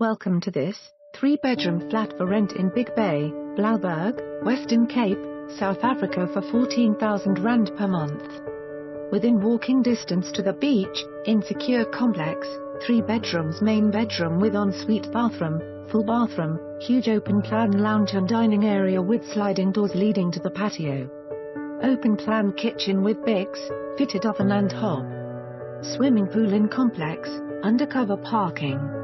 Welcome to this three-bedroom flat for rent in Big Bay, Blouberg, Western Cape, South Africa for 14,000 rand per month. Within walking distance to the beach, in secure complex, three bedrooms main bedroom with ensuite bathroom, full bathroom, huge open plan lounge and dining area with sliding doors leading to the patio. Open plan kitchen with bic's, fitted oven and hob. Swimming pool in complex, undercover parking.